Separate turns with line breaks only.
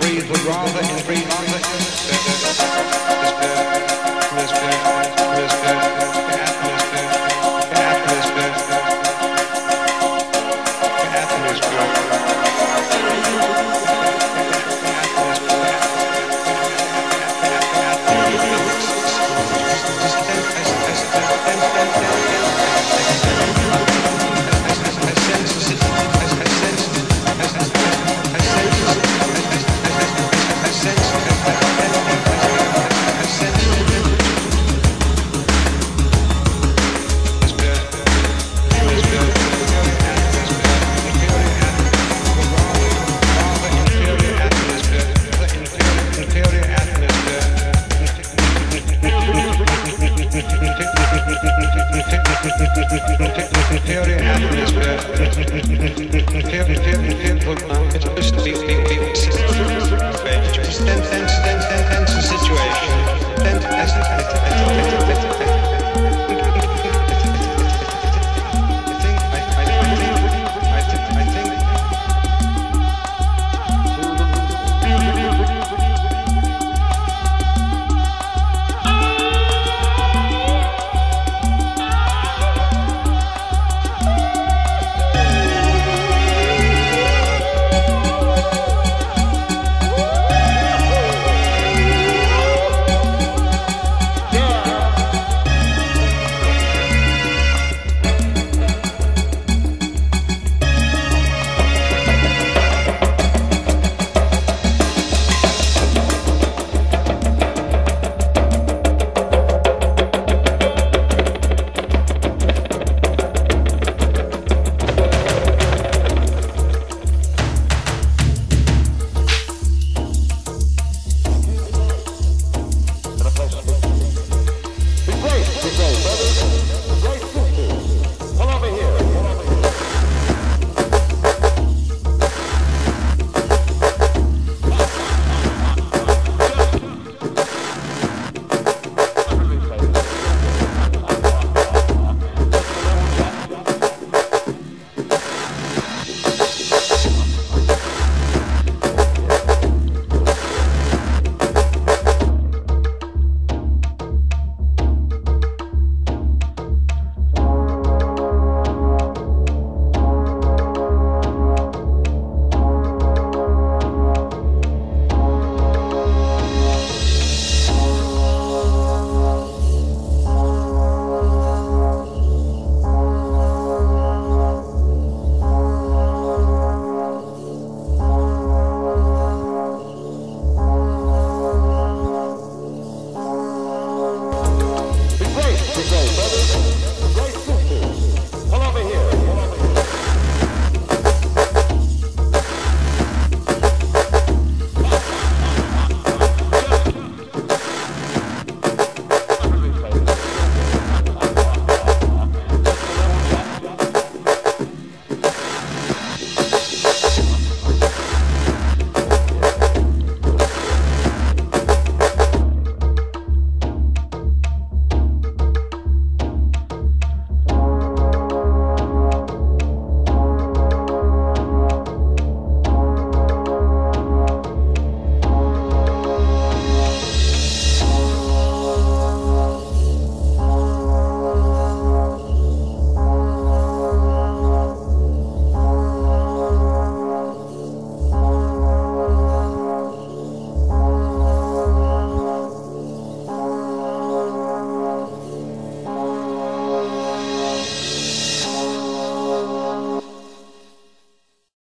increase would rather increase Brother.